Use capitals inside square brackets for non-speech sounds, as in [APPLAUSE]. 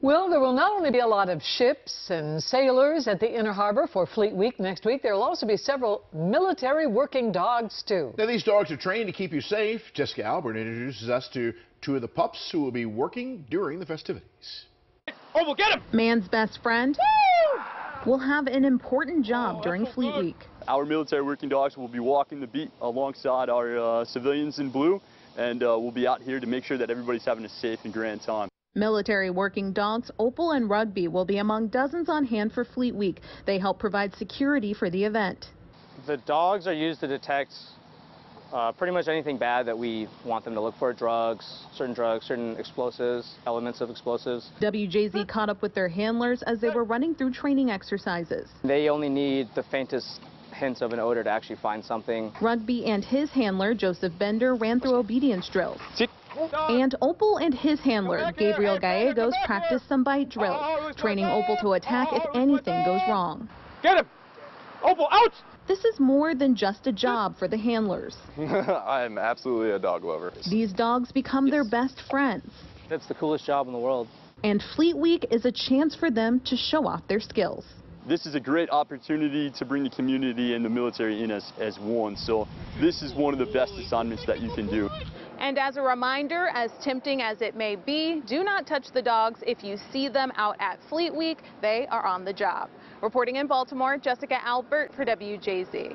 Well, there will not only be a lot of ships and sailors at the Inner Harbor for Fleet Week next week, there will also be several military working dogs, too. Now, these dogs are trained to keep you safe. Jessica Albert introduces us to two of the pups who will be working during the festivities. Oh, we'll get him! Man's best friend Woo! will have an important job during Fleet Week. Our military working dogs will be walking the beat alongside our uh, civilians in blue, and uh, we'll be out here to make sure that everybody's having a safe and grand time. Military working dogs, Opal and Rugby will be among dozens on hand for Fleet Week. They help provide security for the event. The dogs are used to detect uh, pretty much anything bad that we want them to look for drugs, certain drugs, certain explosives, elements of explosives. WJZ caught up with their handlers as they were running through training exercises. They only need the faintest hints of an odor to actually find something. Rugby and his handler, Joseph Bender, ran through obedience drills. Sit. And Opal and his handler, Gabriel Gallegos, practice some bite drills, training Opal to attack if anything goes wrong. Get him! Opal, out! This is more than just a job for the handlers. [LAUGHS] I am absolutely a dog lover. These dogs become their best friends. It's the coolest job in the world. And Fleet Week is a chance for them to show off their skills. This is a great opportunity to bring the community and the military in as, as one, so this is one of the best assignments that you can do. And as a reminder, as tempting as it may be, do not touch the dogs. If you see them out at Fleet Week, they are on the job. Reporting in Baltimore, Jessica Albert for WJZ.